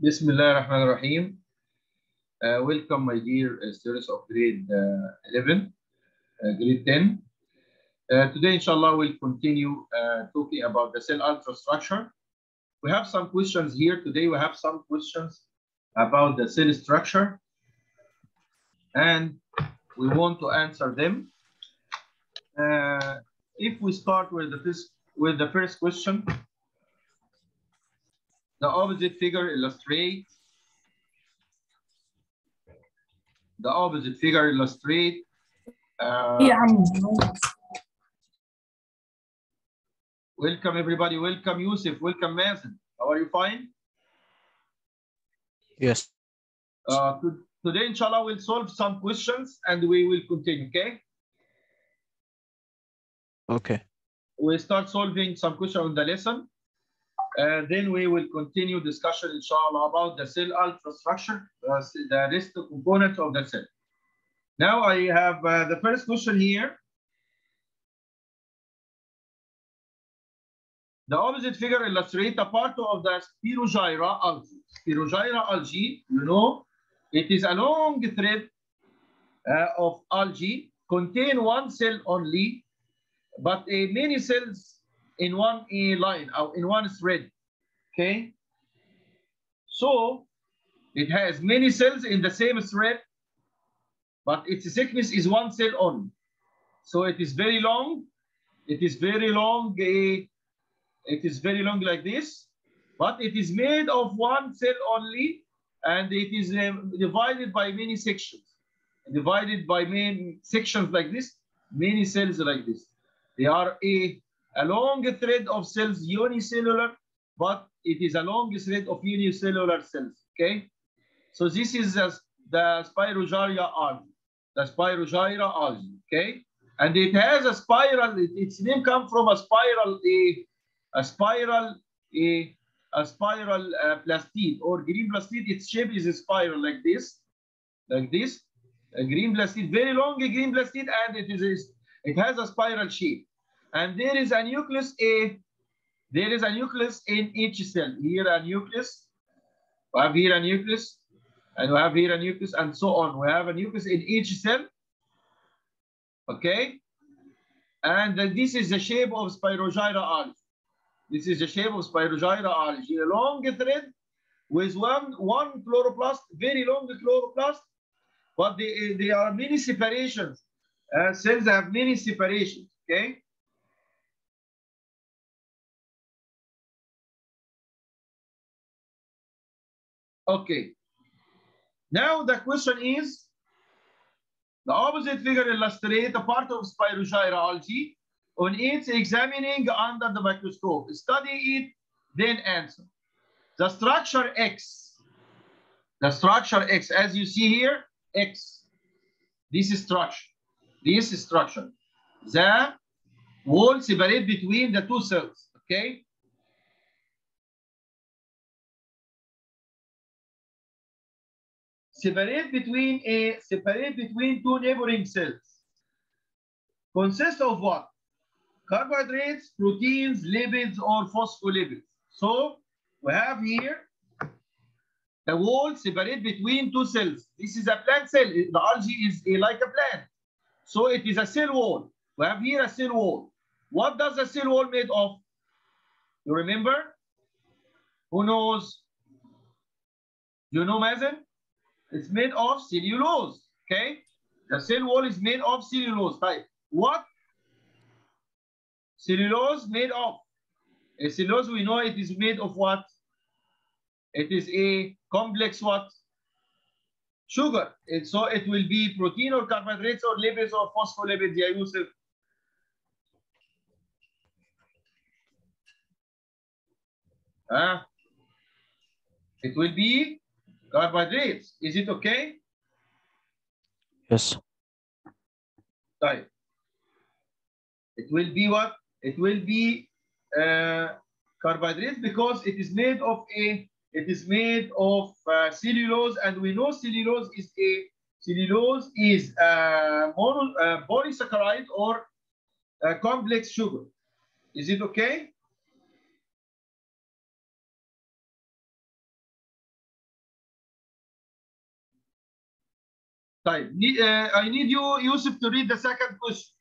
Bismillah ar-Rahman ar-Rahim. Uh, welcome, my dear uh, students of grade uh, 11, uh, grade 10. Uh, today, inshallah, we'll continue uh, talking about the cell ultrastructure. We have some questions here. Today, we have some questions about the cell structure, and we want to answer them. If we start with the first with the first question, the opposite figure illustrates the opposite figure illustrates uh, yeah. Welcome everybody, welcome Yusuf, welcome Mazen. How are you fine? Yes. Uh, to, today, inshallah, we'll solve some questions and we will continue, okay? Okay. We start solving some questions on the lesson and then we will continue discussion inshallah about the cell ultrastructure uh, the rest components of the cell. Now i have uh, the first question here. The opposite figure illustrates a part of the spirogyra algae. Spirogyra algae you know it is a long thread uh, of algae contain one cell only but uh, many cells in one line or in one thread. Okay. So it has many cells in the same thread, but its thickness is one cell only. So it is very long. It is very long. uh, it is very long like this, but it is made of one cell only, and it is um, divided by many sections. Divided by many sections like this, many cells like this. They are a, a long thread of cells unicellular, but it is a long thread of unicellular cells. Okay, so this is the, the Spirogyra algae, the Spirogyra algae. Okay, and it has a spiral. it- its name comes from a spiral, a, a spiral, a, a spiral uh, plastid or green plastid. Its shape is a spiral like this, like this. A green plastid, very long green plastid, and it is a, it has a spiral shape and there is a nucleus A. There is a nucleus in each cell. Here a nucleus. We have here a nucleus, and we have here a nucleus, and so on. We have a nucleus in each cell. Okay, and this is the shape of Spirogyra algae. This is the shape of Spirogyra algae. A long thread with one one chloroplast, very long chloroplast, but they, there are many separations. Uh, cells have many separations. Okay. Okay. Now the question is, the opposite figure illustrates a part of Spirogyra algae on its examining under the microscope. Study it, then answer. The structure X, the structure X, as you see here, X. This is structure. This is structure. The wall separate between the two cells. Okay. Separate between a separate between two neighboring cells. Consists of what? Carbohydrates proteins lipids or phospholipids so we have here the wall separate between two cells. This is a plant cell. The algae is a, like a plant. So it is a cell wall. We have here a cell wall. What does a cell wall made of? You remember? Who knows? You know Mazen? It's made of cellulose. Okay? The cell wall is made of cellulose. Type. What? Cellulose made of. A cellulose, we know it is made of what? It is a complex what? Sugar. It, so it will be protein or carbohydrates or lipids or phospholipids, yeah, Yusuf. Ah, it will be carbohydrates. Is it okay? Yes. Right. It will be what? It will be uh, carbohydrates because it is made of a. It is made of uh, cellulose, and we know cellulose is a cellulose is a mono, uh, polysaccharide or a complex sugar. Is it okay? طيب ne- uh, I need you Yusuf to read the second question.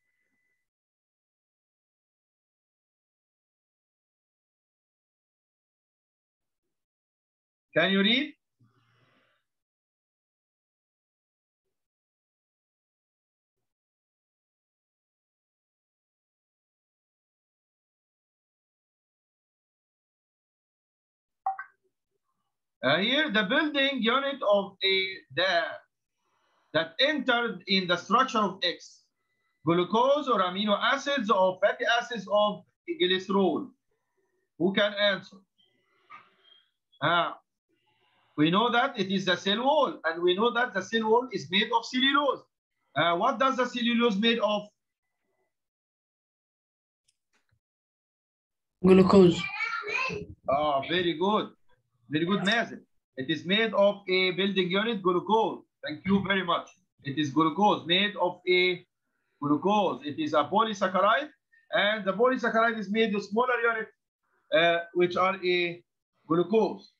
Can you read? Uh, here, the building unit of a the that entered in the structure of X, glucose or amino acids or fatty acids of glycerol. Who can answer? Ah, we know that it is the cell wall, and we know that the cell wall is made of cellulose. Uh, what does the cellulose made of? Glucose. Ah, very good. Very good, Mazen. It is made of a building unit, glucose. Thank you very much. It is glucose, made of a glucose. It is a polysaccharide, and the polysaccharide is made of smaller units, uh, which are a glucose.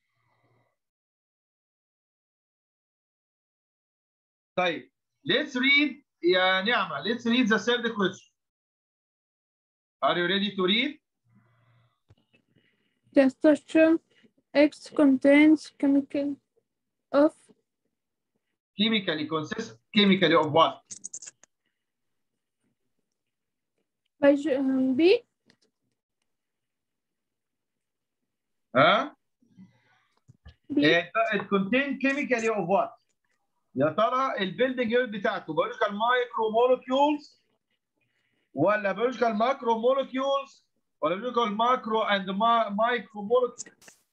طيب, let's read, يا نعمة, let's read the third question. Are you ready to read? The structure X contains chemical of Chemically consists chemically of what? B Huh? B It, it contain chemically of what? يا ترى البيلدنج يونت بتاعته بيولوجيكال مايكرو مولكيولز ولا بيولوجيكال ماكرو مولكيولز ولا بيولوجيكال ماكرو اند مايكرو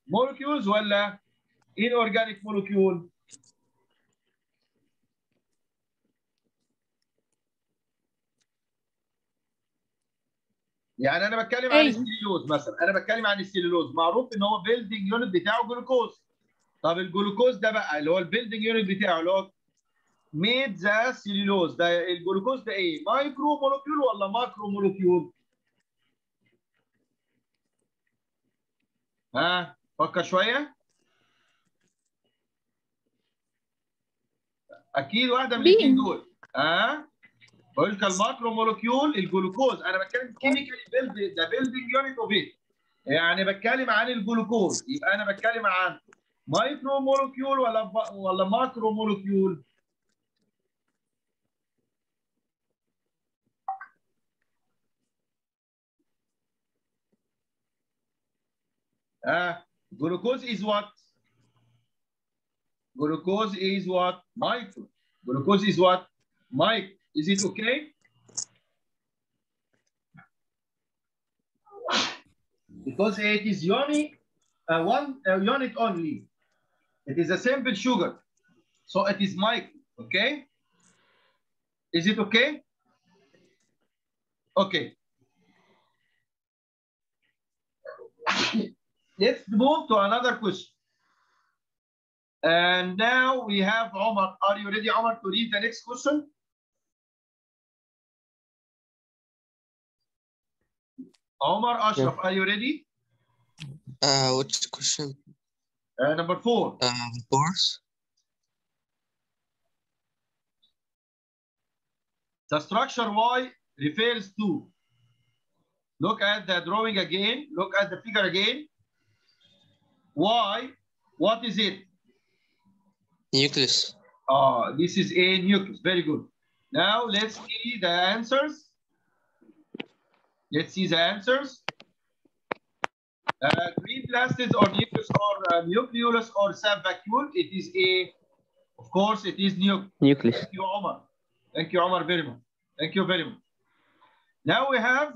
مولكيولز ولا ان اورجانيك مولكيول؟ يعني أنا بتكلم عن أيوة. السليلوز مثلا أنا بتكلم عن السليلوز معروف إن هو بيلدنج يونت بتاعه جلوكوز طب الجلوكوز ده بقى اللي هو البيلدنج يونت بتاعه اللي هو ميد ذا سيلولوز ده الجلوكوز ده إيه؟ مايكرو مولكيول ولا ماكرو مولكيول؟ ها فكر شوية أكيد واحدة من. الاثنين دول ها قلت الماكرو مولكيول الجلوكوز أنا بتكلم كيميكالي بيلد ده بيلدنج يونت اوف إيه يعني بتكلم عن الجلوكوز يبقى أنا بتكلم عن مايكرو مولكيول ولا ولا ماكرو مولكيول Ah, glucose is what? Glucose is what? Micro. Glucose is what? Micro. Is it okay? Because it is unit, uh, one uh, unit only. It is a simple sugar. So it is micro, okay? Is it okay? Okay. Let's move to another question. And now we have Omar. Are you ready, Omar, to read the next question? Omar Ashraf, are you ready? Uh, which question? Uh, number four. Uh, pores? The structure Y refers to. Look at the drawing again. Look at the figure again. Y, what is it? Nucleus. Ah, this is a nucleus. Very good. Now let's see the answers. Let's see the answers. Uh, green plastids or nucleus or uh, nucleolus or sap vacuole. It is a, of course, it is nucleus. Nucleus. Thank you, Omar. Thank you, Omar, very much. Thank you very much. Now we have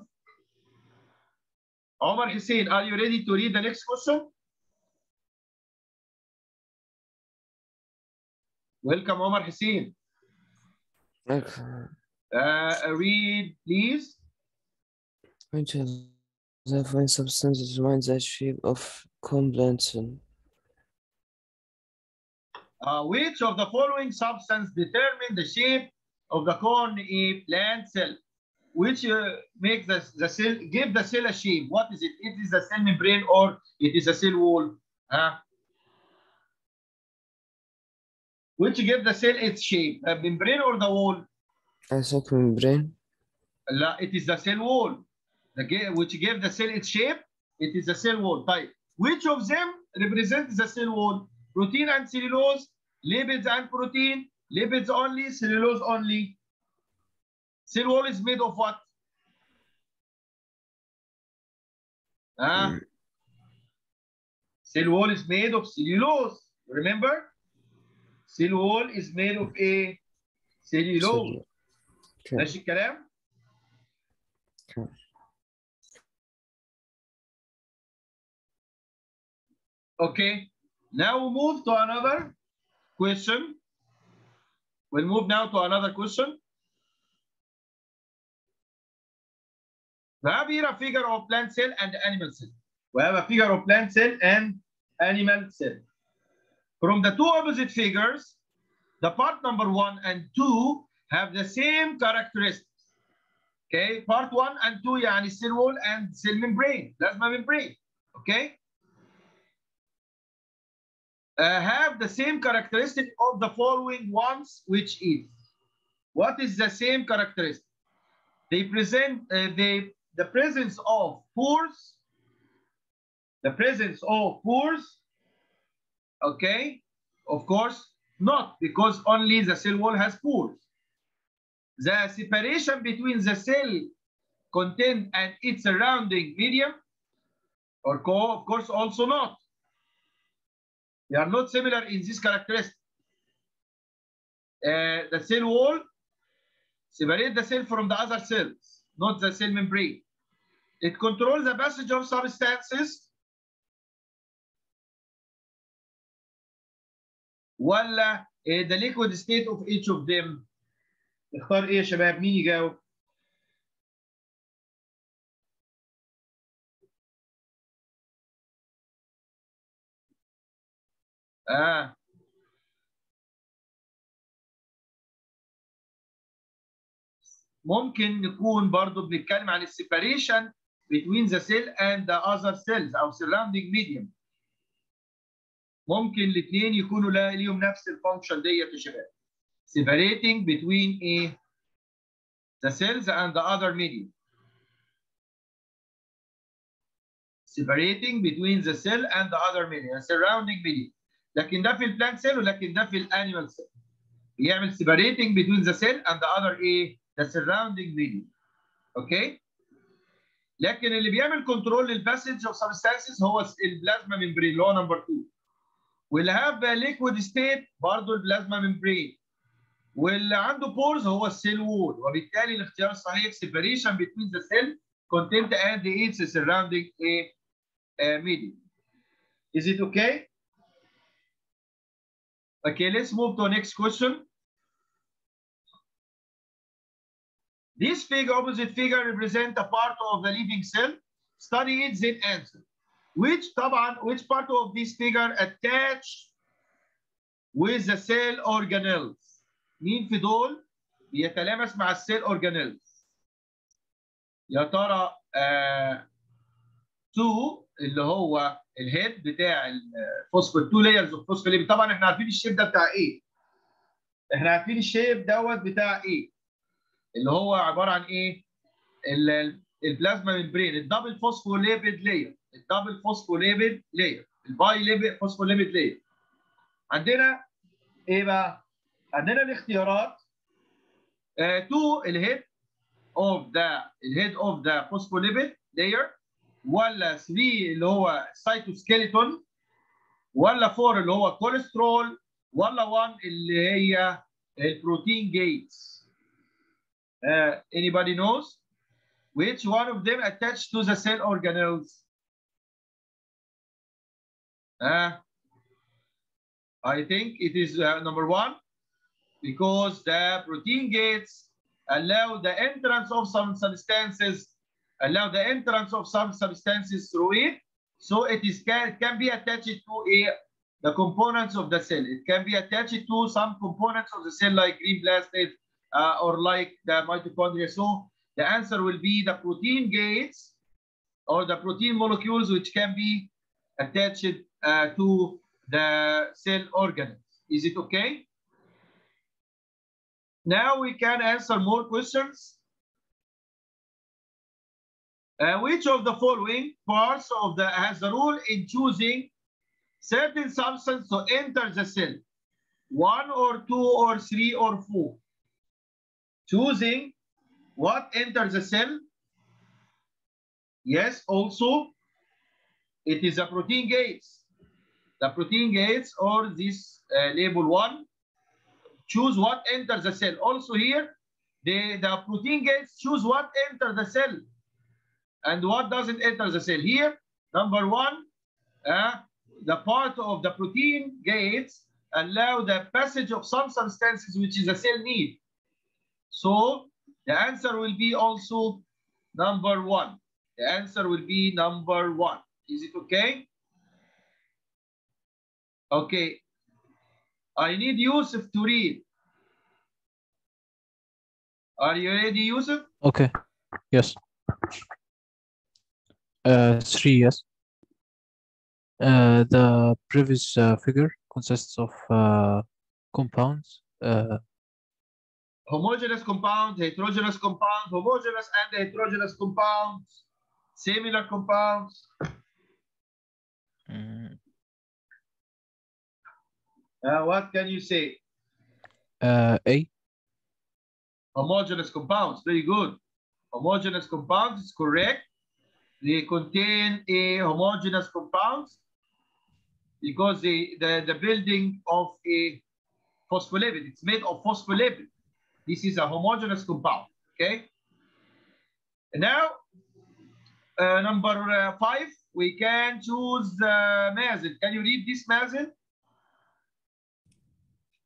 Omar Hussein. Are you ready to read the next question? Welcome, Omar Hussein. Thanks. Uh, read, please. Which of the following substances determines the shape of? Uh, which of the following substance determine the shape of the corn a plant cell? Which uh, makes the, the cell, give the cell a shape? What is it? It is a cell membrane or it is a cell wall? Huh? which give the cell its shape a membrane or the wall think membrane. لا it is the cell wall the ga- which give the cell its shape it is the cell wall طيب which of them represents the cell wall protein and cellulose lipids and protein lipids only cellulose only cell wall is made of what Ah, Mm. cell wall is made of cellulose remember cell wall is made of a cellulose Cell- Okay. ماشي الكلام Okay, now we move to another question. We'll move now to another question. We have here a figure of plant cell and animal cell. We have a figure of plant cell and animal cell. From the two opposite figures, the part number one and two have the same characteristics. Okay, part one and two يعني cell wall and cell membrane, plasma membrane. Okay. uh, have the same characteristic of the following ones, which is what is the same characteristic? They present uh, the presence of pores, the presence of pores, okay, of course, not because only the cell wall has pores. The separation between the cell content and its surrounding medium, or of course also not. They are not similar in this characteristic. Uh, the cell wall separate the cell from the other cells, not the cell membrane. It controls the passage of substances ولا uh, the liquid state of each of them. اختار ايه يا شباب؟ مين يجاوب؟ آه ممكن نكون برضو بنتكلم عن السيباريشن between the cell and the other cells أو surrounding medium ممكن الاثنين يكونوا ليهم نفس الفانكشن ديت يا شباب separating between a the cells and the other medium separating between the cell and the other medium surrounding medium لكن ده في البلانت سيل ولكن ده في الانيمال سيل بيعمل separating between the cell and the other إيه؟ the surrounding medium. أوكي لكن اللي بيعمل كنترول للباسج اوف سبستانسز هو البلازما ممبرين اللي هو نمبر 2 واللي هاف ليكويد ستيت برضه البلازما ممبرين واللي عنده بورز هو السيل وول وبالتالي الاختيار الصحيح between the cell content and its surrounding a, a medium. Is it okay? Okay, let's move to the next question. This figure, opposite figure, represent a part of the living cell. Study it, then answer. Which طبعا, which part of this figure attached with the cell organelles? مين في دول بيتلامس مع السيل organelles؟ يا ترى آه 2 اللي هو الهيد بتاع الفوسفور 2 لايرز اوف فوسفوليبيد طبعا إحنا عارفين الشيب ده بتاع إيه؟ إحنا عارفين الشيب دوت بتاع إيه؟ اللي هو عبارة عن إيه؟ ال- ال- البلازما ممبرين الدبل فوسفوليبيد لاير الدبل فوسفوليبيد لاير الباي ليبيد فوسفوليبيد لاير عندنا إيه بقى؟ عندنا الاختيارات 2 الهيد اوف ذا الهيد اوف ذا فوسفوليبيد لاير ولا 3 اللي هو سايتوسكيلتون ولا 4 اللي هو كوليسترول ولا 1 اللي هي البروتين جيتس uh, anybody knows which one of them attached to the cell organelles uh, I think it is uh, number one because the protein gates allow the entrance of some substances allow the entrance of some substances through it. So it is can, it can be attached to a the components of the cell. It can be attached to some components of the cell like green plastid uh, or like the mitochondria. So the answer will be the protein gates or the protein molecules which can be attached uh, to the cell organelles. Is it okay? Now we can answer more questions. Uh, which of the following parts of the has the rule in choosing certain substance to enter the cell? One or two or three or four. Choosing what enters the cell? Yes, also it is a protein gates. The protein gates or this uh, label one choose what enters the cell. Also here, the, the protein gates choose what enters the cell and what doesn't enter the cell. Here, number one, uh, the part of the protein gates allow the passage of some substances which is a cell need. So the answer will be also number one. The answer will be number one. Is it okay? Okay. I need Yusuf to read. Are you ready, Yusuf? Okay. Yes. Uh, three, yes. Uh, the previous uh, figure consists of uh, compounds. Uh, Homogeneous compound, heterogeneous compound, homogeneous and heterogeneous compounds, similar compounds. mm, Uh, what can you say? uh, A. Homogeneous compounds, very good. Homogeneous compounds is correct. They contain a homogeneous compounds because the, the, the building of a phospholipid, it's made of phospholipid. This is a homogeneous compound, okay? And now, uh, number uh, five, we can choose uh, Mazen. Can you read this, Mazen?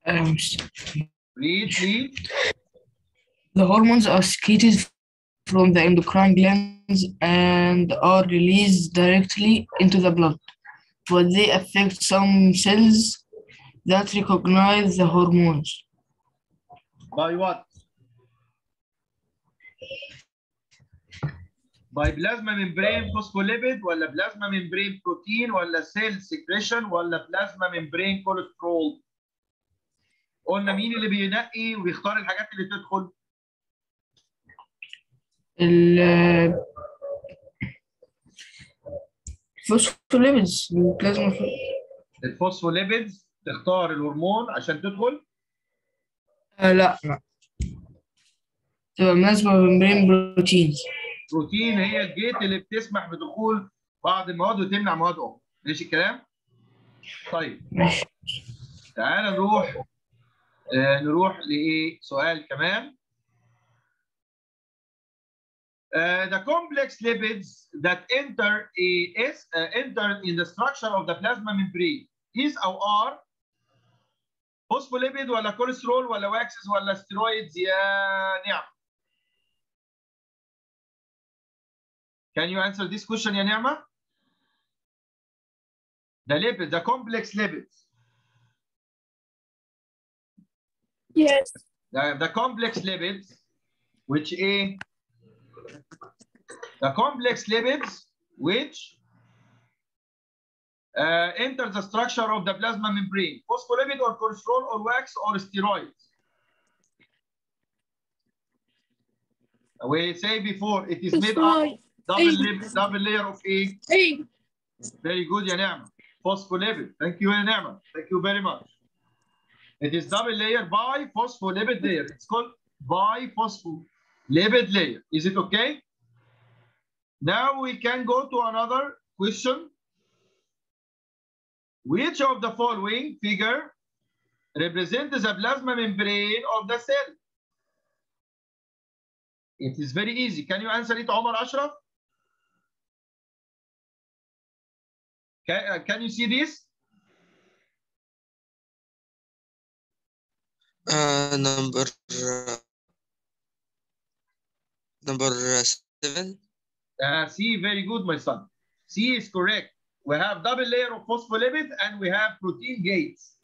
Um, Read, read. the hormones are secreted from the endocrine glands and are released directly into the blood, but they affect some cells that recognize the hormones. By what? By plasma membrane phospholipid ولا plasma membrane protein ولا cell secretion ولا plasma membrane cholesterol؟ قلنا مين اللي بينقي ويختار الحاجات اللي تدخل؟ ال phospholipids البلازما الفوسفوليبيدز تختار الهرمون عشان تدخل؟ آه لا. لا. تبقى بلازما ممبرين بروتينز. بروتين هي الجيت اللي بتسمح بدخول بعض المواد وتمنع مواد أخرى. ماشي الكلام؟ طيب. ماشي. تعال نروح آه نروح لإيه؟ سؤال كمان. Uh, the complex lipids that enter is uh, in the structure of the plasma membrane is our are phospholipid ولا cholesterol ولا waxes ولا steroids Yeah, yeah. Can you answer this question ya Neema? The lipid, the complex lipids. Yes. The, the complex lipids, which A the complex lipids which uh, enter the structure of the plasma membrane, phospholipid or cholesterol or wax or steroids. We say before it is made up double, lip, double layer of A. A. Very good, ya Phospholipid. Thank you, ya Thank you very much. It is double layer by phospholipid layer. It's called biphospholipid layer. Is it okay? Now we can go to another question. Which of the following figure represents the plasma membrane of the cell? It is very easy. Can you answer it, Omar Ashraf? Can, uh, can you see this? Uh, number uh, number uh, seven. Uh, C, very good, my son. C is correct. We have double layer of phospholipid and we have protein gates.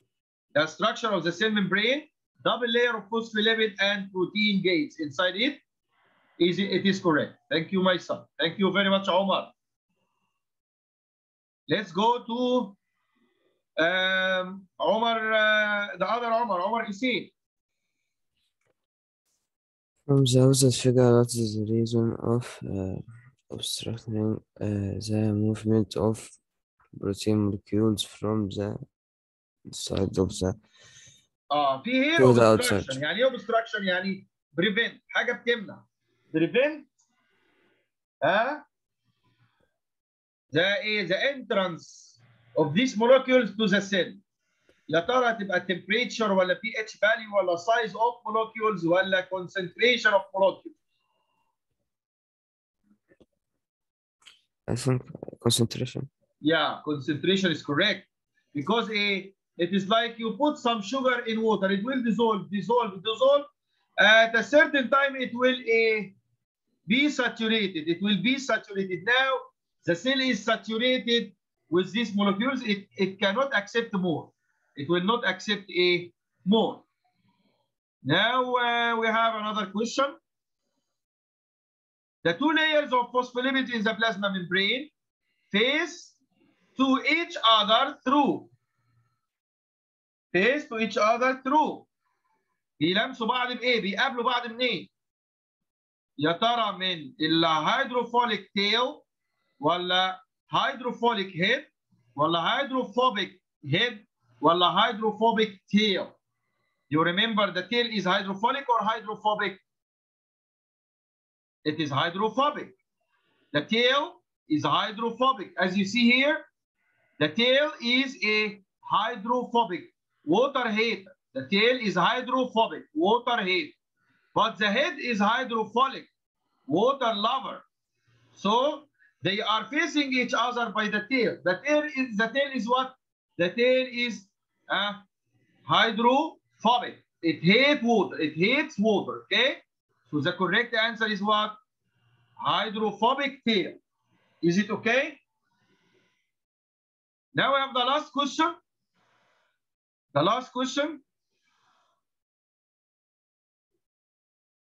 The structure of the cell membrane, double layer of phospholipid and protein gates inside it. Is it, is correct. Thank you, my son. Thank you very much, Omar. Let's go to um, Omar, uh, the other Omar, Omar Hussein. From the outset figure, what is the reason of uh, obstructing uh, the movement of protein molecules from the side of the اه في هي To the obstruction outside. يعني ايه obstruction يعني prevent حاجه بتمنع prevent ها the ايه the entrance of these molecules to the cell يا ترى تبقى temperature ولا pH value ولا size of molecules ولا concentration of molecules I think concentration. Yeah, concentration is correct. Because a, it is like you put some sugar in water, it will dissolve, dissolve, dissolve. At a certain time, it will a, be saturated. It will be saturated. Now, the cell is saturated with these molecules. It, it cannot accept more. It will not accept a more. Now, uh, we have another question. The two layers of phospholipids in the plasma membrane face to each other through face to each other through بيلمسوا بعض بايه؟ بيقابلوا بعض منين؟ يا ترى من الهيدروفوليك تيل ولا هيدروفوليك هيد ولا هيدروفوبيك هيد ولا هيدروفوبيك تيل؟ You remember the tail is hydrophilic or hydrophobic? It is hydrophobic. The tail is hydrophobic. As you see here, the tail is a hydrophobic water hater. The tail is hydrophobic water hater. But the head is hydrophilic water lover. So they are facing each other by the tail. The tail is the tail is what? The tail is uh, hydrophobic. It hates water. It hates water. Okay. So the correct answer is what? Hydrophobic tail. Is it okay? Now we have the last question. The last question.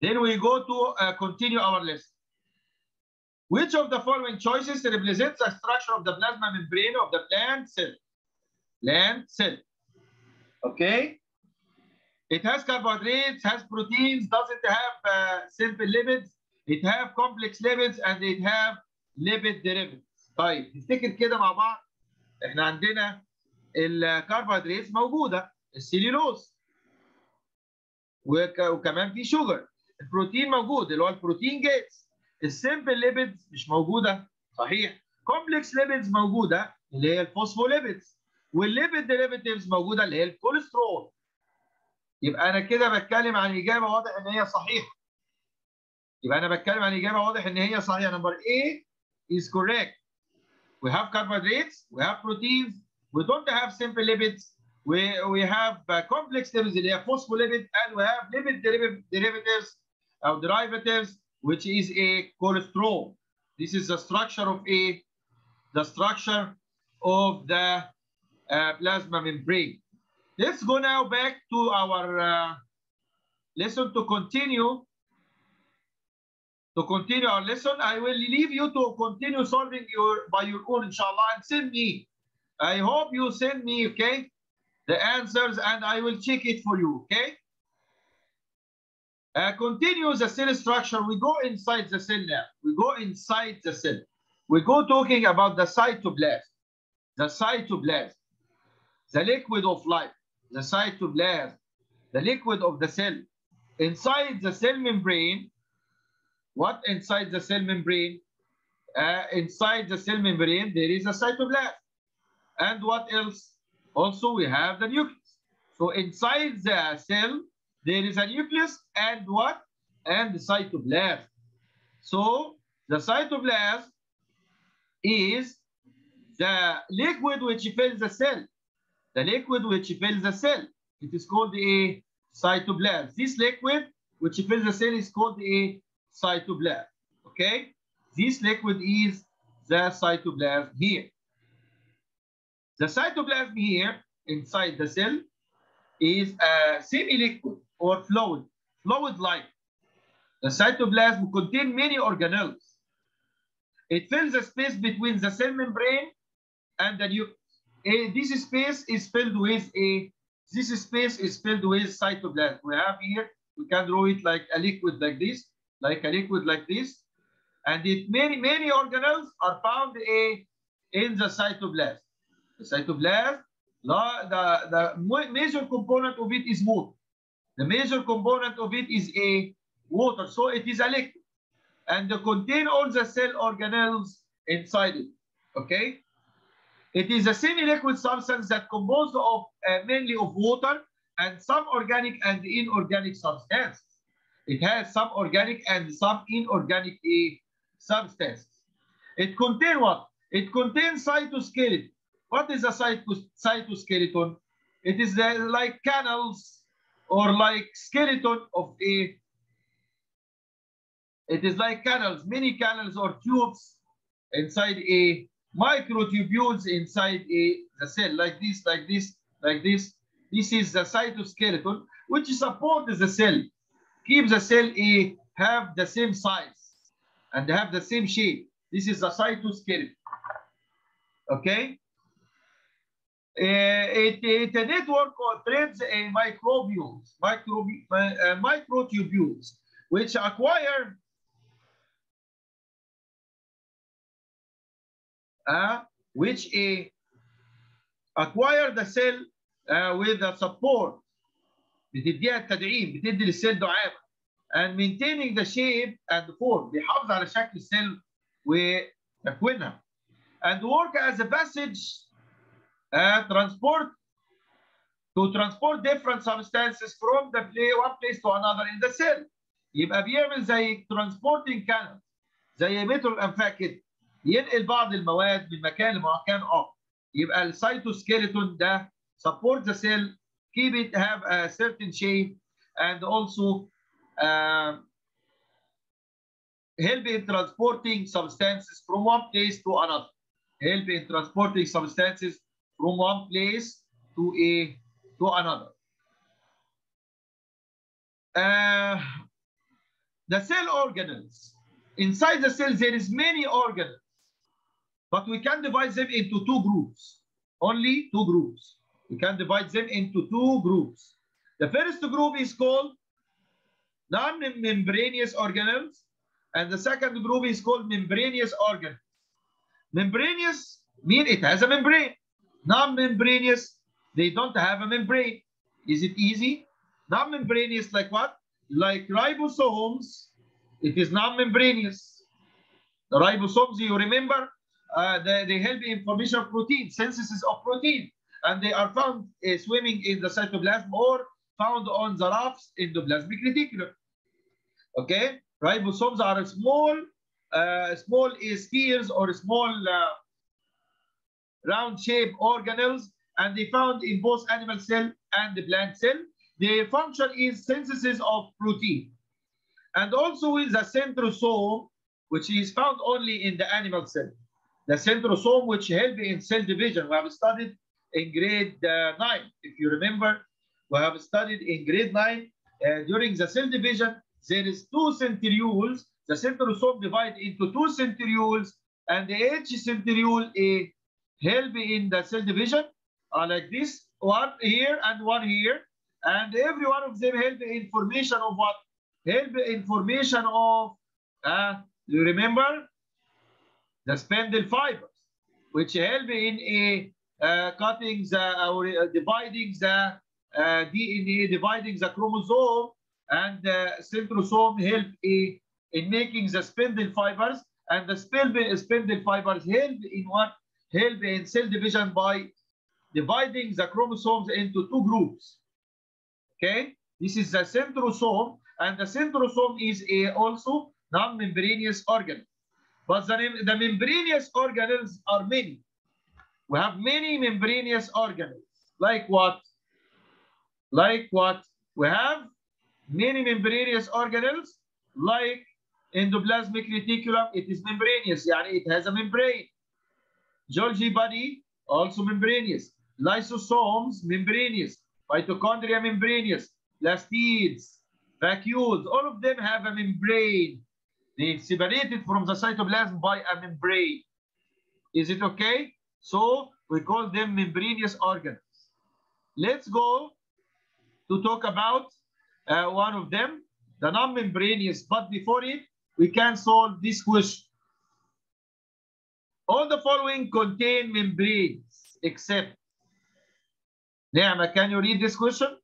Then we go to uh, continue our list. Which of the following choices represents the structure of the plasma membrane of the plant cell? Plant cell. Okay. It has carbohydrates, has proteins, doesn't have uh, simple lipids. It have complex lipids and it have lipid derivatives. طيب نفتكر كده مع بعض إحنا عندنا الكربوهيدرات موجودة السيلولوز وك... وكمان في شوجر البروتين موجود اللي هو البروتين جيتس السمبل ليبيدز مش موجودة صحيح كومبلكس ليبيدز موجودة اللي هي الفوسفوليبيدز والليبيد ديريفيتيفز موجوده اللي هي الكوليسترول يبقى أنا كده بتكلم عن اجابه واضح ان هي صحيحه يبقى أنا بتكلم عن اجابه واضح ان هي صحيحه نمبر A is correct we have carbohydrates we have proteins we don't have simple lipids we we have uh, complex lipids اللي هي phospholipid and we have lipid deriv- derivatives or derivatives which is a cholesterol this is the structure of a the structure of the uh, plasma membrane let's go now back to our uh, lesson to continue to continue our lesson. I will leave you to continue solving your by your own, inshallah, and send me. I hope you send me, okay, the answers, and I will check it for you, okay? Uh, continue the cell structure. We go inside the cell now. We go inside the cell. We go talking about the cytoplasm. The cytoplasm, the liquid of life, the cytoplasm, the liquid of the cell. Inside the cell membrane, what inside the cell membrane? Uh, inside the cell membrane, there is a cytoplasm. And what else? Also, we have the nucleus. So inside the cell, there is a nucleus and what? And the cytoplasm. So the cytoplasm is the liquid which fills the cell. The liquid which fills the cell. It is called a cytoplasm. This liquid which fills the cell is called a cytoplasm. Okay? This liquid is the cytoplasm here. The cytoplasm here inside the cell is a semi-liquid or fluid, fluid-like. The cytoplasm contains many organelles. It fills the space between the cell membrane and the A, this space is filled with a, this space is filled with cytoplasm. We have here We can draw it like a liquid like this, like a liquid like this. And it many, many organelles are found a, in the cytoplasm. The cytoplasm, la- the, the major component of it is water. The major component of it is a water, so it is a liquid. And they contain all the cell organelles inside it, okay? It is a semi-liquid substance that composed of uh, mainly of water and some organic and inorganic substances. It has some organic and some inorganic uh, substances. It contains what? It contains cytoskeleton. What is a cytos cytoskeleton? It is uh, like canals or like skeleton of a. It is like canals, many canals or tubes inside a microtubules inside a the cell, like this, like this, like this. This is the cytoskeleton, which supports the cell, keeps the cell a have the same size and have the same shape. This is the cytoskeleton. Okay. Uh, it, it a network of threads and microbi uh, microtubules, which acquire uh, which a acquire the cell uh, with the support بتديها التدعيم بتدي للسيل دعامه and maintaining the shape and form بيحافظ على شكل السيل وتكوينها and work as a passage uh, transport to transport different substances from the play, one place to another in the cell يبقى بيعمل زي transporting canal زي مترو الانفاق كده ينقل بعض المواد من مكان لمكان اخر يبقى السيتوسكيلتون ده support the cell keep it have a certain shape and also uh, help in transporting substances from one place to another help in transporting substances from one place to a to another uh, the cell organelles inside the cell there is many organelles but we can divide them into two groups. Only two groups. We can divide them into two groups. The first group is called non-membranous organelles and the second group is called membranous organelles. Membranous mean it has a membrane. Non-membranous they don't have a membrane. Is it easy? Non-membranous like what? Like ribosomes it is non-membranous. The ribosomes you remember uh, they, help in formation of protein synthesis of protein. And they are found uh, swimming in the cytoplasm or found on the rafts endoplasmic reticulum. Okay? Ribosomes are small uh, small spheres or small uh, round shaped organelles and they found in both animal cell and the plant cell. Their function is synthesis of protein. And also with the centrosome which is found only in the animal cell the centrosome which help in cell division we have studied in grade uh, 9 if you remember. We have studied in grade 9 uh, during the cell division there is two centrioles the centrosome divide into two centrioles and each centriole a help in the cell division uh, like this one here and one here. And every one of them help in formation of what? Help in formation of uh, you remember the spindle fibers which help in a uh, cutting the or uh, dividing the uh, DNA dividing the chromosome and the centrosome help a, in making the spindle fibers and the spindle spindle fibers help in what help in cell division by dividing the chromosomes into two groups. Okay, this is the centrosome, and the centrosome is a also non-membranous organ. But the, the membranous organelles are many. We have many membranous organelles. Like what? Like what? We have many membranous organelles, like endoplasmic reticulum, it is membranous, yani it has a membrane. Golgi body, also membranous. Lysosomes, membranous. Mitochondria, membranous. Plastids, vacuoles, all of them have a membrane. They separated from the cytoplasm by a membrane. Is it okay? So we call them membranous organs. Let's go to talk about uh, one of them, the non-membranous, but before it, we can solve this question. All the following contain membranes except. Neema, can you read this question?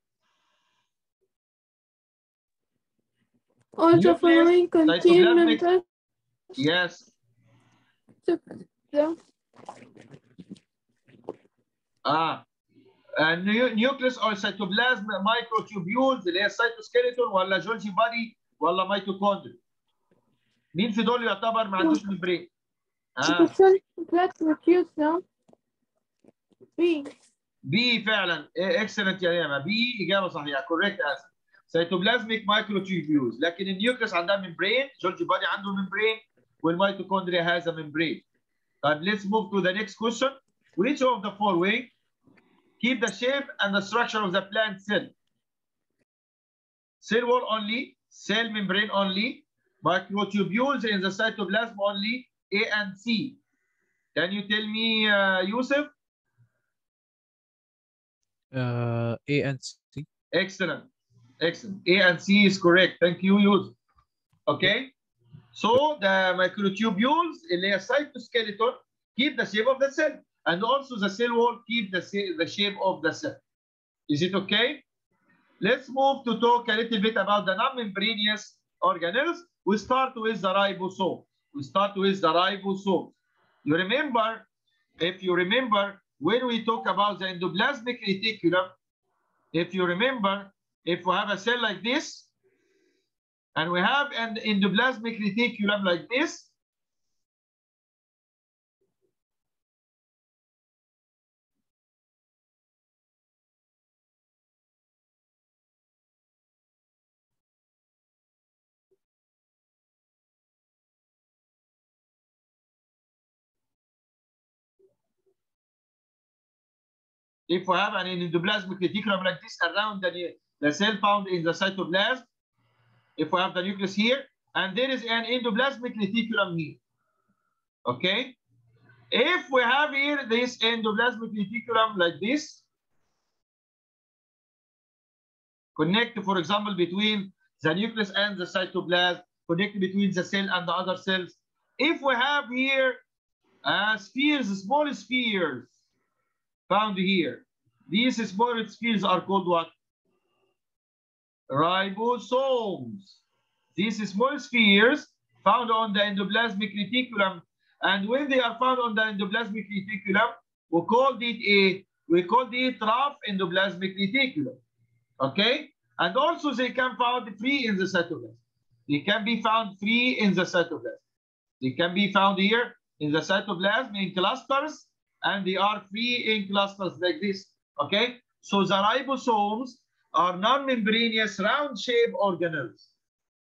Nucleus, following contain cytoplasmic- members Yes. آه نيوكليس أو سيتوبلازم مايكروتوبيولز اللي هي السيتوسكيلتون ولا جولجي بادي ولا ميتوكوندري مين في دول يعتبر ما عندوش ممبرين؟ آه. B. بي فعلا اكسلنت يا نيما بي اجابه صحيحه كوريكت انسر سيتوبلازميك مايكروتوبيولز لكن النيوكليس عندها ممبرين جولجي بادي عنده ممبرين والميتوكوندريا هذا ممبرين طيب let's move to the next question which of the following keep the shape and the structure of the plant cell cell wall only cell membrane only microtubules in the cytoplasm only A and C can you tell me uh, Yusuf Uh, A and C. Excellent. Excellent. A and C is correct. Thank you, Yusuf. Okay. So the microtubules اللي هي cytoskeleton keep the shape of the cell and also the cell wall keep the, sa- the shape of the cell. Is it okay? Let's move to talk a little bit about the non-membranous organelles. We start with the ribosome. We start with the ribosome. You remember, if you remember, when we talk about the endoplasmic reticulum, if you remember, if we have a cell like this, and we have an endoplasmic reticulum like this, if we have an endoplasmic reticulum like this around the, the cell found in the cytoplasm, if we have the nucleus here, and there is an endoplasmic reticulum here. Okay? If we have here this endoplasmic reticulum like this, connect, for example, between the nucleus and the cytoplasm, connect between the cell and the other cells. If we have here uh, spheres, small spheres found here, these small spheres are called what? Ribosomes. These small spheres found on the endoplasmic reticulum, and when they are found on the endoplasmic reticulum, we called it a we called it rough endoplasmic reticulum. Okay, and also they can found free in the cytoplasm. They can be found free in the cytoplasm. They can be found here in the cytoplasm in clusters, and they are free in clusters like this. Okay, so the ribosomes are non-membranous round-shaped organelles.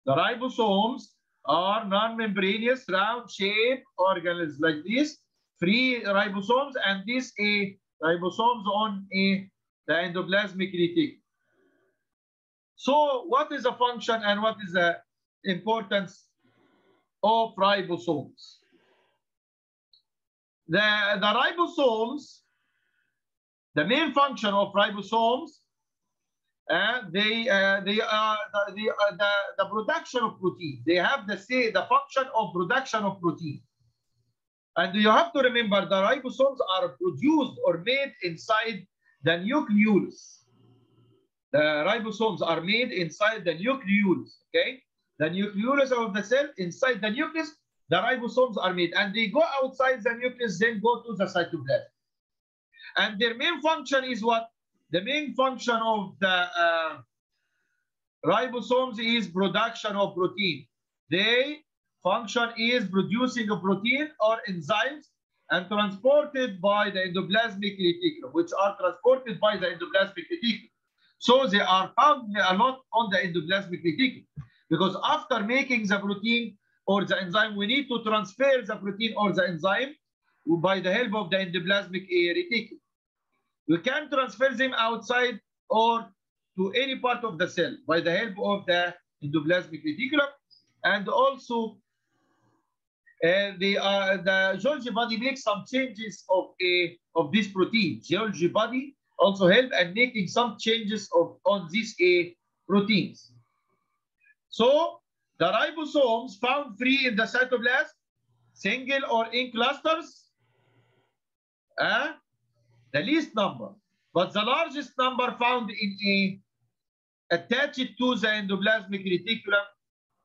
The ribosomes are non-membranous round-shaped organelles like this, free ribosomes, and this a ribosomes on a the endoplasmic reticulum. So what is the function and what is the importance of ribosomes? The, the ribosomes, the main function of ribosomes uh, they uh, they are the, the, uh, the the production of protein. They have the say the function of production of protein. And you have to remember the ribosomes are produced or made inside the nucleus. The ribosomes are made inside the nucleus. Okay, the nucleus of the cell inside the nucleus. The ribosomes are made, and they go outside the nucleus, then go to the cytoplasm. And their main function is what? The main function of the uh, ribosomes is production of protein. They function is producing a protein or enzymes and transported by the endoplasmic reticulum, which are transported by the endoplasmic reticulum. So they are found a lot on the endoplasmic reticulum because after making the protein or the enzyme, we need to transfer the protein or the enzyme by the help of the endoplasmic reticulum. We can transfer them outside or to any part of the cell by the help of the endoplasmic reticulum. And also, uh, the, uh, the Golgi body makes some changes of, a, of this protein. Golgi body also help and making some changes of on this a proteins. So the ribosomes found free in the cytoplasm, single or in clusters, uh, the least number. But the largest number found in a attached to the endoplasmic reticulum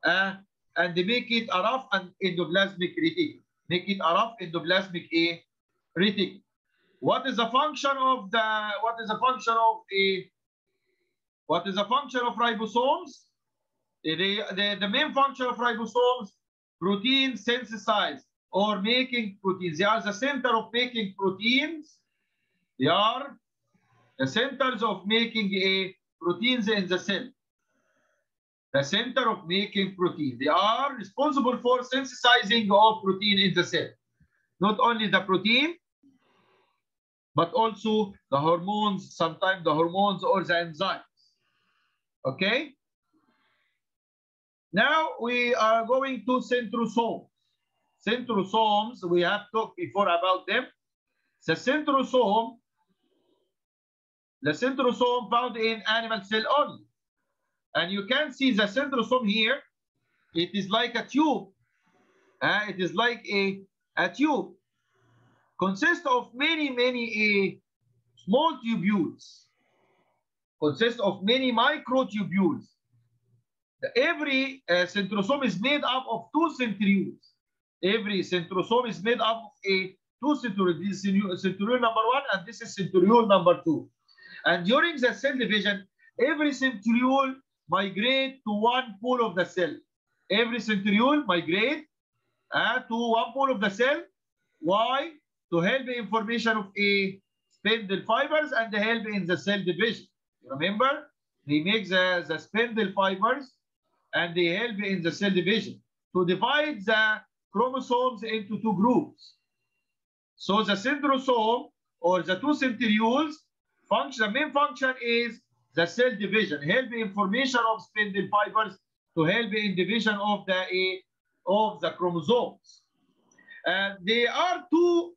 uh, and make it a rough endoplasmic reticulum. Make it a rough endoplasmic a reticulum. What is the function of the what is the function of a what is the function of ribosomes? The, the, the main function of ribosomes, protein synthesize or making proteins. They are the center of making proteins. They are the centers of making a proteins in the cell. The center of making protein. They are responsible for synthesizing of protein in the cell. Not only the protein, but also the hormones, sometimes the hormones or the enzymes. Okay? Now we are going to centrosomes. Centrosomes, we have talked before about them. The centrosome, the centrosome found in animal cell only. And you can see the centrosome here. It is like a tube. Uh, it is like a, a tube. Consists of many, many uh, small tubules. Consists of many microtubules. Every uh, centrosome is made up of two centrioles. Every centrosome is made up of a two centrioles. This is centriole number one and this is centriole number two. And during the cell division, every centriole migrate to one pole of the cell. Every centriole migrate uh, to one pole of the cell. Why? To help the information of a spindle fibers and help in the cell division. Remember, they make the, the spindle fibers and they help in the cell division to divide the chromosomes into two groups. So the centrosome or the two centrioles function, the main function is the cell division, help in formation of spindle fibers to help in division of the of the chromosomes. And they are two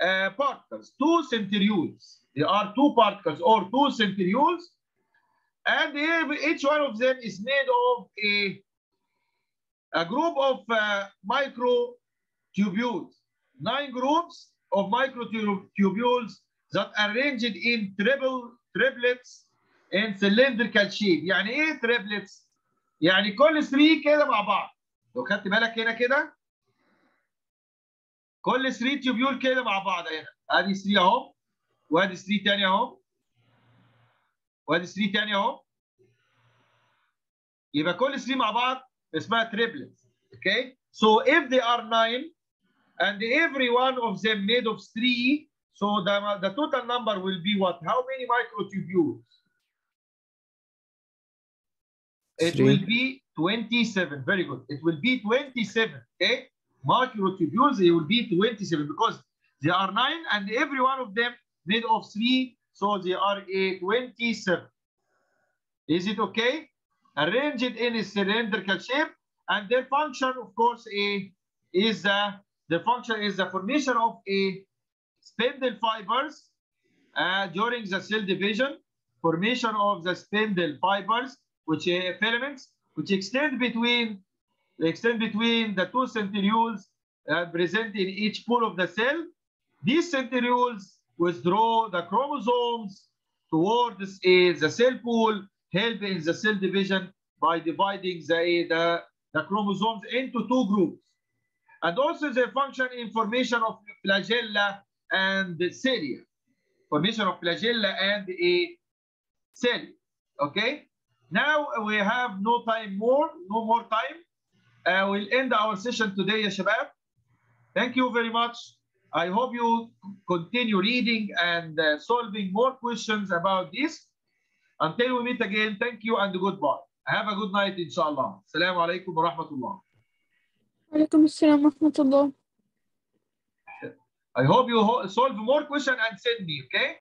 uh, particles, two centrioles. There are two particles or two centrioles, and each one of them is made of a, a group of uh, microtubules, nine groups of microtubules that are arranged in triple triplets in cylindrical shape. يعني ايه triplets؟ يعني كل 3 كده مع بعض. لو خدت بالك هنا كده كل 3 تيوبيول كده مع بعض هنا. ادي 3 اهو وادي 3 تاني اهو وادي 3 تاني اهو يبقى كل 3 مع بعض اسمها triplets. Okay? So if they are nine and every one of them made of three, so the, the total number will be what? How many microtubules? It Three. will be 27. Very good. It will be 27. Okay? Microtubules, it will be 27 because they are nine and every one of them made of three. so they are a 27. Is it okay? Arrange it in a cylindrical shape. And their function, of course, a, is the, the function is the formation of a spindle fibers uh, during the cell division, formation of the spindle fibers, which are filaments, which extend between extend between the two centrioles uh, present in each pole of the cell. These centrioles withdraw the chromosomes towards a, the cell pool, helping the cell division by dividing the, the, the chromosomes into two groups. And also the function in formation of flagella and cilia. Formation of flagella and a cell. Okay? Now we have no time more, no more time. Uh, we'll end our session today, shabab. Thank you very much. I hope you continue reading and uh, solving more questions about this. Until we meet again, thank you and goodbye. Have a good night, inshallah. Assalamu alaikum wa rahmatullah. Alaykum assalam wa rahmatullah. I hope you ho solve more questions and send me, okay?